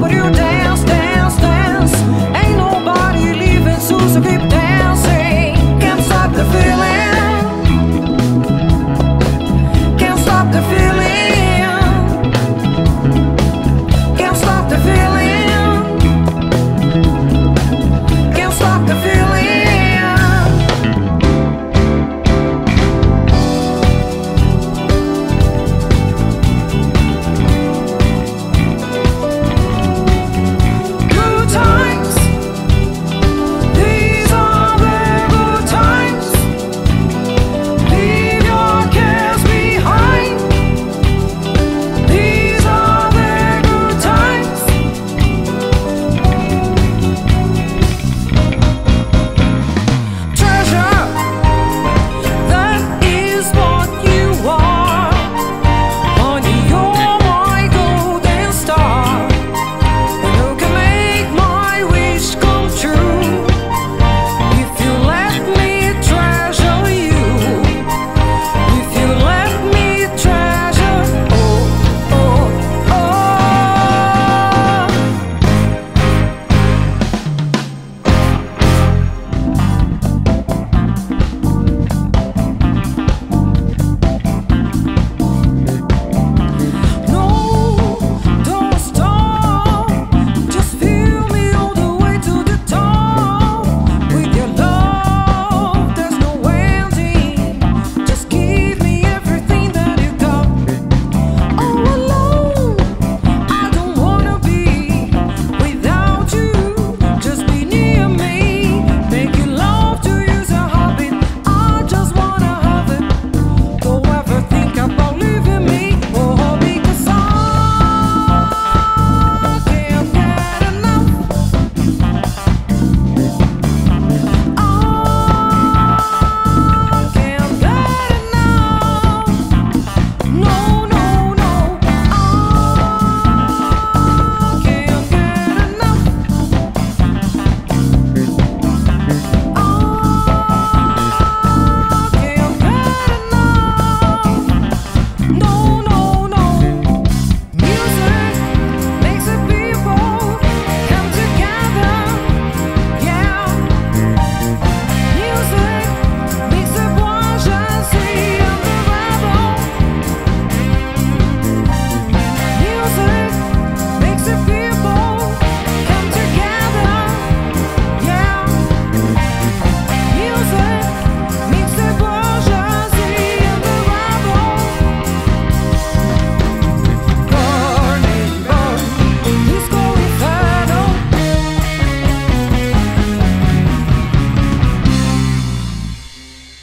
what you done?